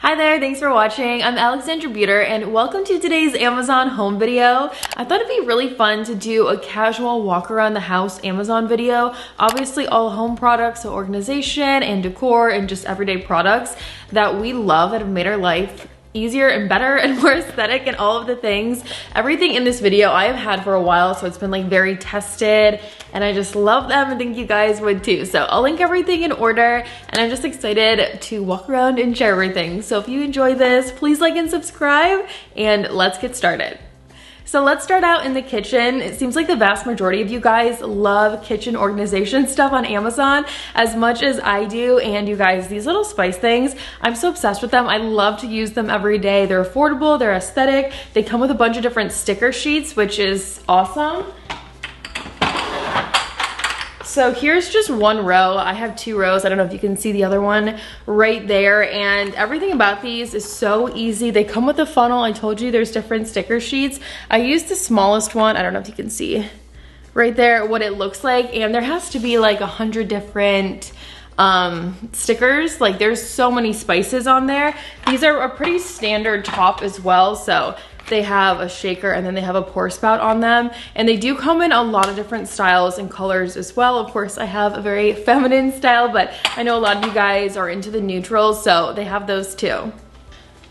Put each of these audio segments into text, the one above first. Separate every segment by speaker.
Speaker 1: Hi there, thanks for watching. I'm Alexandra Beuter and welcome to today's Amazon home video. I thought it'd be really fun to do a casual walk around the house Amazon video. Obviously all home products, so organization and decor and just everyday products that we love that have made our life easier and better and more aesthetic and all of the things. Everything in this video I have had for a while, so it's been like very tested and I just love them and think you guys would too. So I'll link everything in order and I'm just excited to walk around and share everything. So if you enjoy this, please like and subscribe and let's get started. So let's start out in the kitchen. It seems like the vast majority of you guys love kitchen organization stuff on Amazon as much as I do. And you guys, these little spice things, I'm so obsessed with them. I love to use them every day. They're affordable, they're aesthetic. They come with a bunch of different sticker sheets, which is awesome. So here's just one row. I have two rows. I don't know if you can see the other one right there. And everything about these is so easy. They come with a funnel. I told you there's different sticker sheets. I used the smallest one. I don't know if you can see right there what it looks like. And there has to be like a hundred different um, stickers. Like there's so many spices on there. These are a pretty standard top as well. So they have a shaker and then they have a pour spout on them. And they do come in a lot of different styles and colors as well. Of course, I have a very feminine style, but I know a lot of you guys are into the neutrals, so they have those too.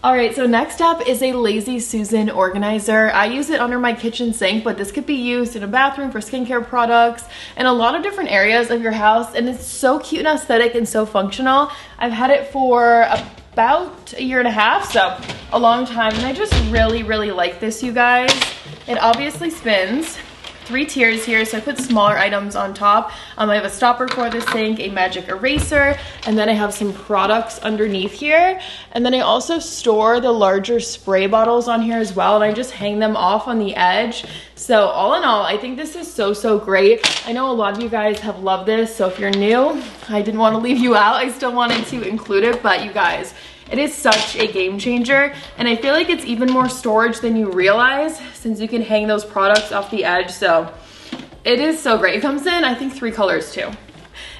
Speaker 1: All right, so next up is a Lazy Susan organizer. I use it under my kitchen sink, but this could be used in a bathroom for skincare products and a lot of different areas of your house. And it's so cute and aesthetic and so functional. I've had it for a about a year and a half, so a long time. And I just really, really like this, you guys. It obviously spins three tiers here. So I put smaller items on top. Um, I have a stopper for the sink, a magic eraser, and then I have some products underneath here. And then I also store the larger spray bottles on here as well. And I just hang them off on the edge. So all in all, I think this is so, so great. I know a lot of you guys have loved this. So if you're new, I didn't want to leave you out. I still wanted to include it, but you guys, it is such a game changer and I feel like it's even more storage than you realize since you can hang those products off the edge. So it is so great. It comes in, I think, three colors too.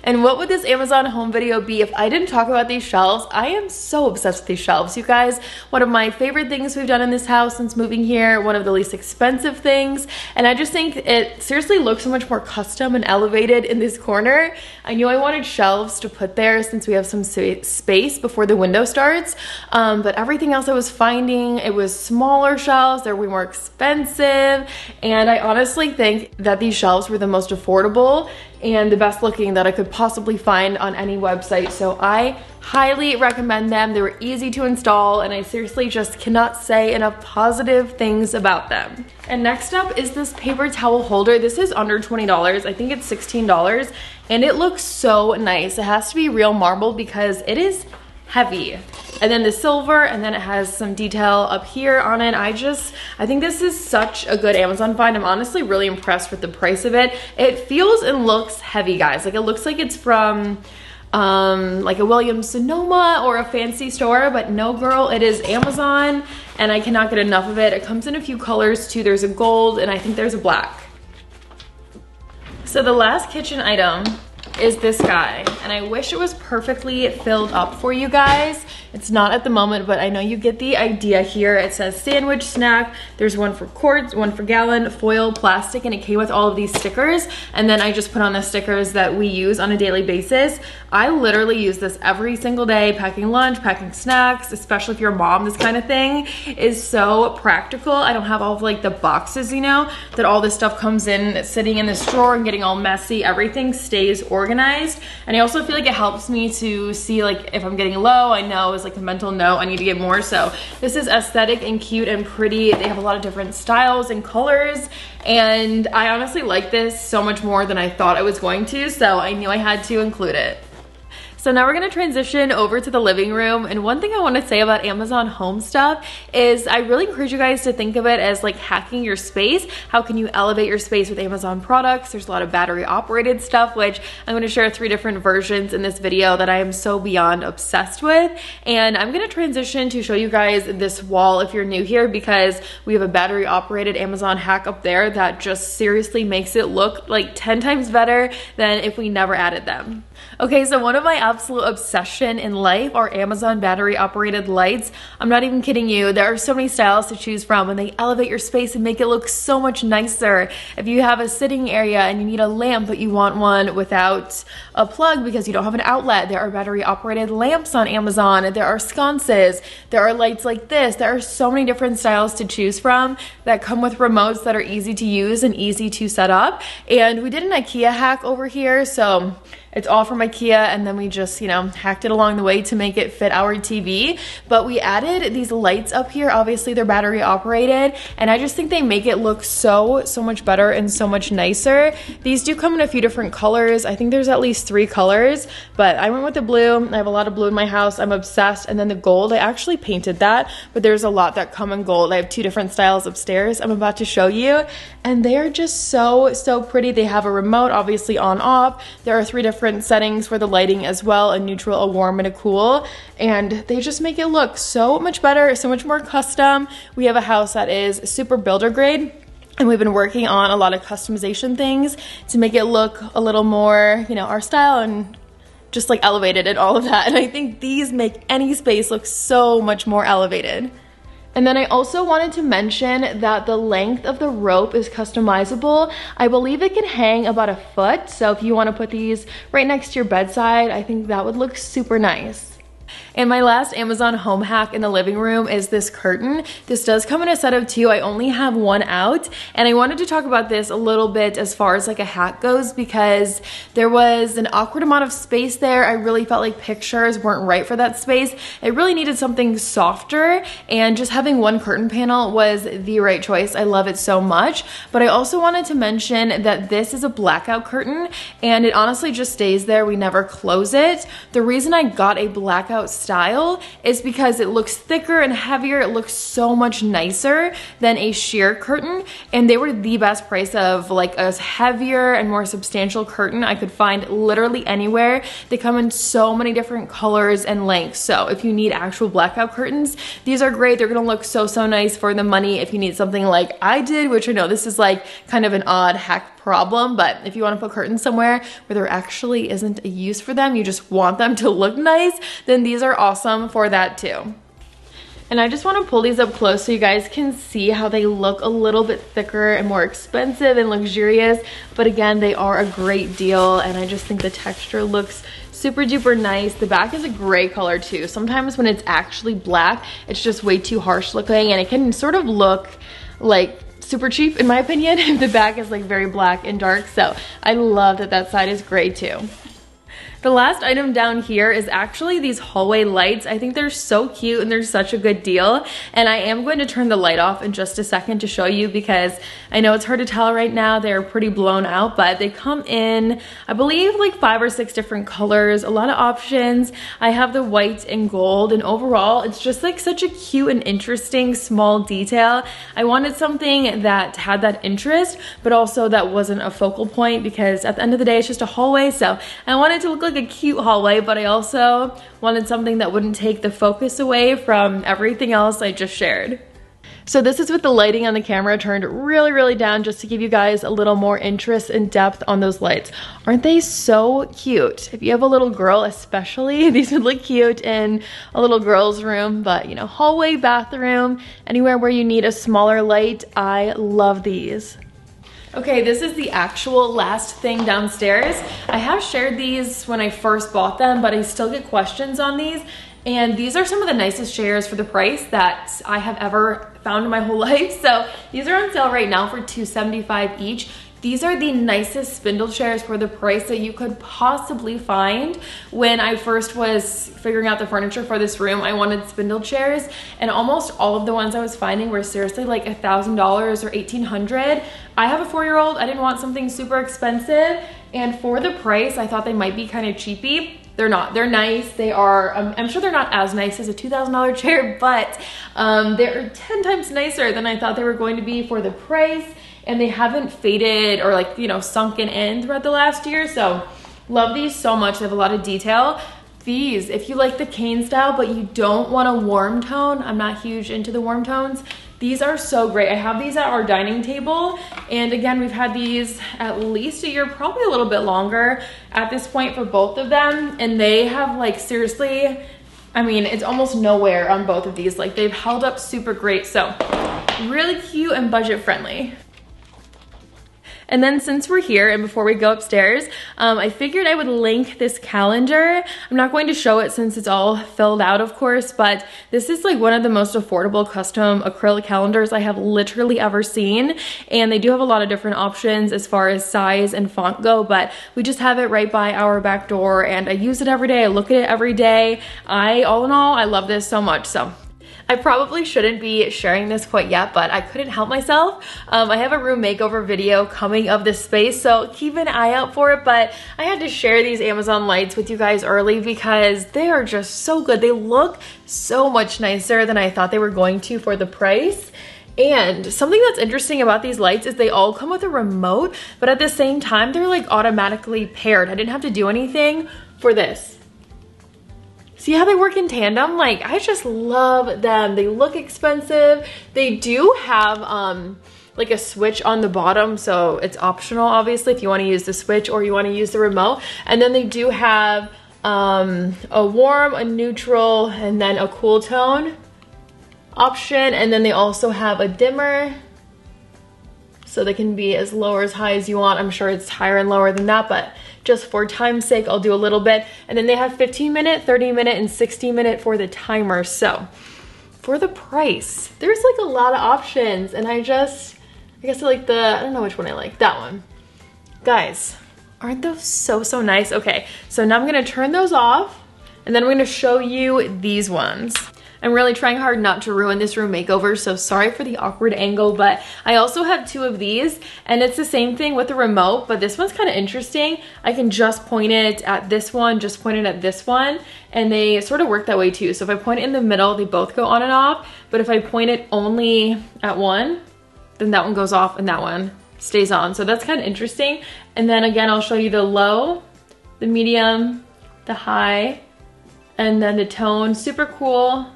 Speaker 1: And what would this Amazon home video be if I didn't talk about these shelves? I am so obsessed with these shelves, you guys. One of my favorite things we've done in this house since moving here, one of the least expensive things. And I just think it seriously looks so much more custom and elevated in this corner. I knew I wanted shelves to put there since we have some space before the window starts. Um, but everything else I was finding, it was smaller shelves, they're way more expensive. And I honestly think that these shelves were the most affordable and the best looking that I could possibly find on any website. So I highly recommend them. They were easy to install and I seriously just cannot say enough positive things about them. And next up is this paper towel holder. This is under $20. I think it's $16 and it looks so nice. It has to be real marble because it is heavy. And then the silver, and then it has some detail up here on it. I just, I think this is such a good Amazon find. I'm honestly really impressed with the price of it. It feels and looks heavy, guys. Like it looks like it's from um, like a Williams Sonoma or a fancy store, but no girl, it is Amazon and I cannot get enough of it. It comes in a few colors too. There's a gold and I think there's a black. So the last kitchen item is this guy. And I wish it was perfectly filled up for you guys. It's not at the moment, but I know you get the idea here. It says sandwich snack. There's one for quarts, one for gallon, foil, plastic, and it came with all of these stickers. And then I just put on the stickers that we use on a daily basis. I literally use this every single day, packing lunch, packing snacks, especially if you're a mom, this kind of thing is so practical. I don't have all of like the boxes, you know, that all this stuff comes in sitting in this drawer and getting all messy. Everything stays organized. And I also feel like it helps me to see like if I'm getting low, I know is like a mental note, I need to get more. So this is aesthetic and cute and pretty. They have a lot of different styles and colors. And I honestly like this so much more than I thought I was going to. So I knew I had to include it. So now we're gonna transition over to the living room. And one thing I wanna say about Amazon home stuff is I really encourage you guys to think of it as like hacking your space. How can you elevate your space with Amazon products? There's a lot of battery operated stuff, which I'm gonna share three different versions in this video that I am so beyond obsessed with. And I'm gonna transition to show you guys this wall if you're new here because we have a battery operated Amazon hack up there that just seriously makes it look like 10 times better than if we never added them. Okay, so one of my absolute obsession in life are Amazon battery operated lights. I'm not even kidding you. There are so many styles to choose from and they elevate your space and make it look so much nicer. If you have a sitting area and you need a lamp but you want one without a plug because you don't have an outlet, there are battery operated lamps on Amazon. There are sconces. There are lights like this. There are so many different styles to choose from that come with remotes that are easy to use and easy to set up. And we did an IKEA hack over here. So it's all from Ikea and then we just, you know, hacked it along the way to make it fit our TV. But we added these lights up here. Obviously they're battery operated and I just think they make it look so, so much better and so much nicer. These do come in a few different colors. I think there's at least three colors, but I went with the blue. I have a lot of blue in my house. I'm obsessed. And then the gold, I actually painted that, but there's a lot that come in gold. I have two different styles upstairs I'm about to show you and they are just so, so pretty. They have a remote, obviously on off. There are three different different settings for the lighting as well a neutral, a warm, and a cool. And they just make it look so much better, so much more custom. We have a house that is super builder grade. And we've been working on a lot of customization things to make it look a little more, you know, our style and just like elevated and all of that. And I think these make any space look so much more elevated. And then I also wanted to mention that the length of the rope is customizable. I believe it can hang about a foot. So if you wanna put these right next to your bedside, I think that would look super nice. And my last Amazon home hack in the living room is this curtain. This does come in a set of two. I only have one out. And I wanted to talk about this a little bit as far as like a hack goes because there was an awkward amount of space there. I really felt like pictures weren't right for that space. I really needed something softer and just having one curtain panel was the right choice. I love it so much. But I also wanted to mention that this is a blackout curtain and it honestly just stays there. We never close it. The reason I got a blackout style is because it looks thicker and heavier. It looks so much nicer than a sheer curtain. And they were the best price of like a heavier and more substantial curtain I could find literally anywhere. They come in so many different colors and lengths. So if you need actual blackout curtains, these are great. They're gonna look so, so nice for the money. If you need something like I did, which I know this is like kind of an odd hack problem, but if you wanna put curtains somewhere where there actually isn't a use for them, you just want them to look nice, then these are awesome for that too. And I just want to pull these up close so you guys can see how they look a little bit thicker and more expensive and luxurious. But again, they are a great deal and I just think the texture looks super duper nice. The back is a gray color too. Sometimes when it's actually black, it's just way too harsh looking and it can sort of look like super cheap in my opinion. the back is like very black and dark. So I love that that side is gray too. The last item down here is actually these hallway lights. I think they're so cute and they're such a good deal. And I am going to turn the light off in just a second to show you because I know it's hard to tell right now. They're pretty blown out, but they come in, I believe like five or six different colors, a lot of options. I have the white and gold and overall it's just like such a cute and interesting small detail. I wanted something that had that interest, but also that wasn't a focal point because at the end of the day, it's just a hallway. So I wanted to look like like a cute hallway, but I also wanted something that wouldn't take the focus away from everything else I just shared. So this is with the lighting on the camera turned really, really down just to give you guys a little more interest and depth on those lights. Aren't they so cute? If you have a little girl especially, these would look cute in a little girl's room, but you know, hallway, bathroom, anywhere where you need a smaller light, I love these. Okay, this is the actual last thing downstairs. I have shared these when I first bought them, but I still get questions on these. And these are some of the nicest chairs for the price that I have ever found in my whole life. So these are on sale right now for 275 each. These are the nicest spindle chairs for the price that you could possibly find. When I first was figuring out the furniture for this room, I wanted spindle chairs and almost all of the ones I was finding were seriously like a $1,000 or 1800 I have a four-year-old, I didn't want something super expensive and for the price, I thought they might be kind of cheapy. They're not. They're nice. They are, um, I'm sure they're not as nice as a $2,000 chair, but um, they're 10 times nicer than I thought they were going to be for the price and they haven't faded or like, you know, sunken in throughout the last year. So love these so much. They have a lot of detail. these. If you like the cane style, but you don't want a warm tone, I'm not huge into the warm tones, these are so great. I have these at our dining table. And again, we've had these at least a year, probably a little bit longer at this point for both of them. And they have like seriously, I mean, it's almost nowhere on both of these. Like they've held up super great. So really cute and budget friendly. And then since we're here and before we go upstairs, um, I figured I would link this calendar. I'm not going to show it since it's all filled out, of course, but this is like one of the most affordable custom acrylic calendars I have literally ever seen. And they do have a lot of different options as far as size and font go, but we just have it right by our back door and I use it every day. I look at it every day. I, all in all, I love this so much. So I probably shouldn't be sharing this quite yet, but I couldn't help myself. Um, I have a room makeover video coming of this space, so keep an eye out for it, but I had to share these Amazon lights with you guys early because they are just so good. They look so much nicer than I thought they were going to for the price. And something that's interesting about these lights is they all come with a remote, but at the same time, they're like automatically paired. I didn't have to do anything for this. See how they work in tandem? Like, I just love them. They look expensive. They do have, um, like a switch on the bottom so it's optional obviously if you want to use the switch or you want to use the remote and then they do have um, a warm a neutral and then a cool tone option and then they also have a dimmer so they can be as low or as high as you want I'm sure it's higher and lower than that but just for time's sake, I'll do a little bit. And then they have 15 minute, 30 minute, and 60 minute for the timer. So for the price, there's like a lot of options. And I just, I guess I like the, I don't know which one I like, that one. Guys, aren't those so, so nice? Okay, so now I'm gonna turn those off and then I'm gonna show you these ones. I'm really trying hard not to ruin this room makeover, so sorry for the awkward angle, but I also have two of these, and it's the same thing with the remote, but this one's kind of interesting. I can just point it at this one, just point it at this one, and they sort of work that way too. So if I point it in the middle, they both go on and off, but if I point it only at one, then that one goes off and that one stays on. So that's kind of interesting. And then again, I'll show you the low, the medium, the high, and then the tone. Super cool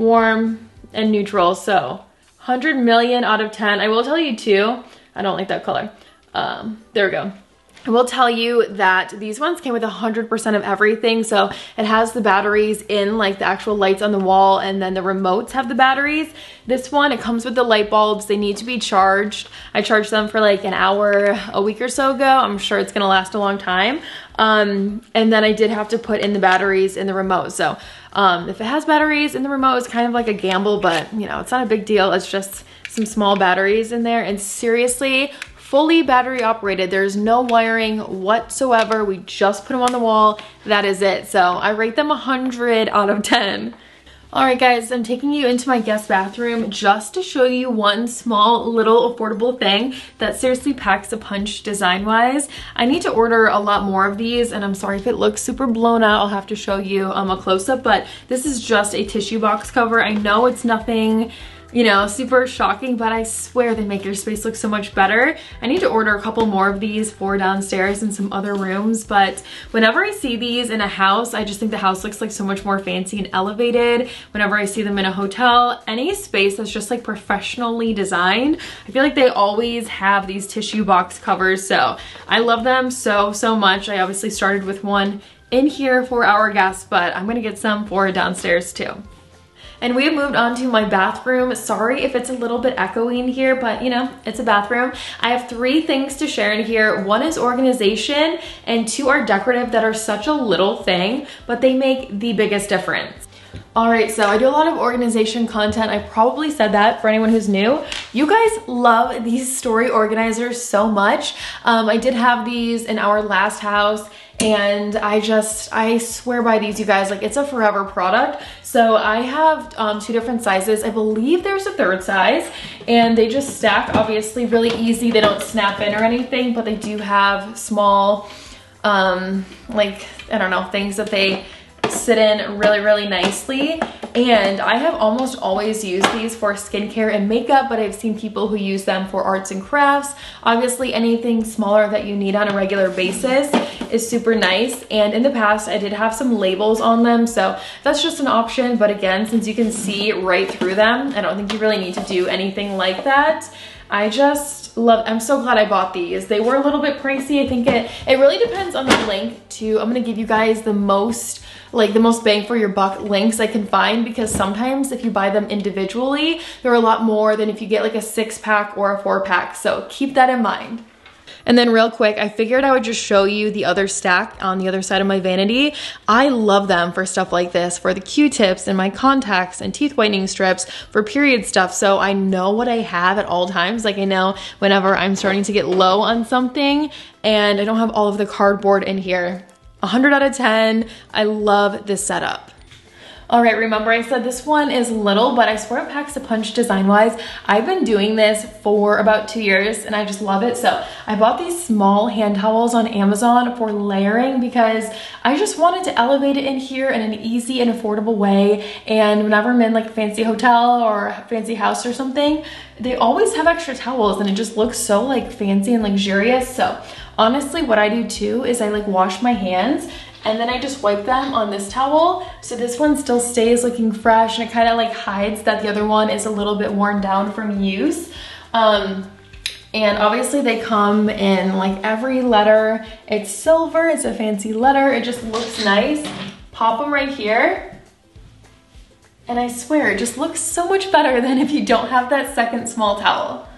Speaker 1: warm, and neutral. So 100 million out of 10. I will tell you too, I don't like that color. Um, there we go. I will tell you that these ones came with 100% of everything. So it has the batteries in like the actual lights on the wall and then the remotes have the batteries. This one, it comes with the light bulbs. They need to be charged. I charged them for like an hour a week or so ago. I'm sure it's gonna last a long time. Um, and then I did have to put in the batteries in the remote. So um, if it has batteries in the remote, it's kind of like a gamble, but you know, it's not a big deal. It's just some small batteries in there. And seriously, fully battery operated. There's no wiring whatsoever. We just put them on the wall. That is it. So I rate them 100 out of 10. Alright guys, I'm taking you into my guest bathroom just to show you one small little affordable thing that seriously packs a punch design wise. I need to order a lot more of these and I'm sorry if it looks super blown out, I'll have to show you um, a close-up, but this is just a tissue box cover. I know it's nothing you know, super shocking, but I swear they make your space look so much better. I need to order a couple more of these for downstairs and some other rooms, but whenever I see these in a house, I just think the house looks like so much more fancy and elevated. Whenever I see them in a hotel, any space that's just like professionally designed, I feel like they always have these tissue box covers, so I love them so, so much. I obviously started with one in here for our guests, but I'm gonna get some for downstairs too. And we have moved on to my bathroom. Sorry if it's a little bit echoing here, but you know, it's a bathroom. I have three things to share in here. One is organization and two are decorative that are such a little thing, but they make the biggest difference. All right, so I do a lot of organization content. I probably said that for anyone who's new. You guys love these story organizers so much. Um, I did have these in our last house and I just, I swear by these, you guys, like it's a forever product. So I have um, two different sizes. I believe there's a third size and they just stack obviously really easy. They don't snap in or anything, but they do have small, um, like, I don't know, things that they sit in really, really nicely. And I have almost always used these for skincare and makeup, but I've seen people who use them for arts and crafts. Obviously anything smaller that you need on a regular basis is super nice. And in the past, I did have some labels on them, so that's just an option. But again, since you can see right through them, I don't think you really need to do anything like that. I just love, I'm so glad I bought these. They were a little bit pricey. I think it, it really depends on the length too. I'm gonna give you guys the most, like the most bang for your buck links I can find because sometimes if you buy them individually, they're a lot more than if you get like a six pack or a four pack. So keep that in mind. And then real quick, I figured I would just show you the other stack on the other side of my vanity. I love them for stuff like this, for the Q-tips and my contacts and teeth whitening strips, for period stuff. So I know what I have at all times. Like I know whenever I'm starting to get low on something and I don't have all of the cardboard in here. 100 out of 10. I love this setup. All right, remember I said this one is little, but I swear it packs a punch design-wise. I've been doing this for about two years and I just love it. So I bought these small hand towels on Amazon for layering because I just wanted to elevate it in here in an easy and affordable way. And whenever I'm in like a fancy hotel or fancy house or something, they always have extra towels and it just looks so like fancy and luxurious. So honestly, what I do too is I like wash my hands and then I just wipe them on this towel. So this one still stays looking fresh and it kind of like hides that the other one is a little bit worn down from use. Um, and obviously they come in like every letter. It's silver, it's a fancy letter. It just looks nice. Pop them right here. And I swear, it just looks so much better than if you don't have that second small towel.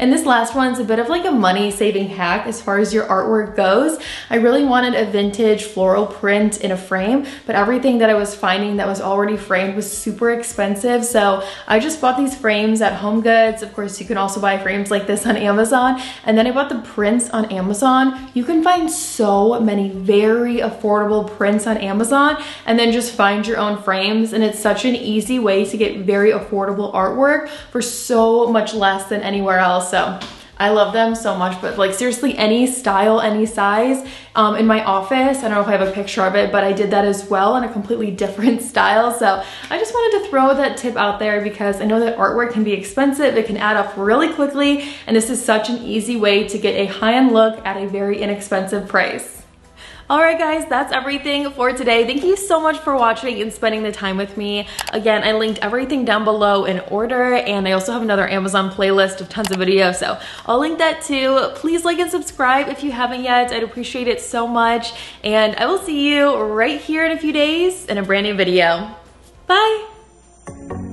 Speaker 1: And this last one's a bit of like a money saving hack as far as your artwork goes. I really wanted a vintage floral print in a frame, but everything that I was finding that was already framed was super expensive. So I just bought these frames at Home Goods. Of course, you can also buy frames like this on Amazon. And then I bought the prints on Amazon. You can find so many very affordable prints on Amazon and then just find your own frames. And it's such an easy way to get very affordable artwork for so much less than anywhere else. So I love them so much, but like seriously, any style, any size. Um, in my office, I don't know if I have a picture of it, but I did that as well in a completely different style. So I just wanted to throw that tip out there because I know that artwork can be expensive. It can add up really quickly. And this is such an easy way to get a high-end look at a very inexpensive price. All right, guys, that's everything for today. Thank you so much for watching and spending the time with me. Again, I linked everything down below in order, and I also have another Amazon playlist of tons of videos, so I'll link that too. Please like and subscribe if you haven't yet. I'd appreciate it so much, and I will see you right here in a few days in a brand new video. Bye!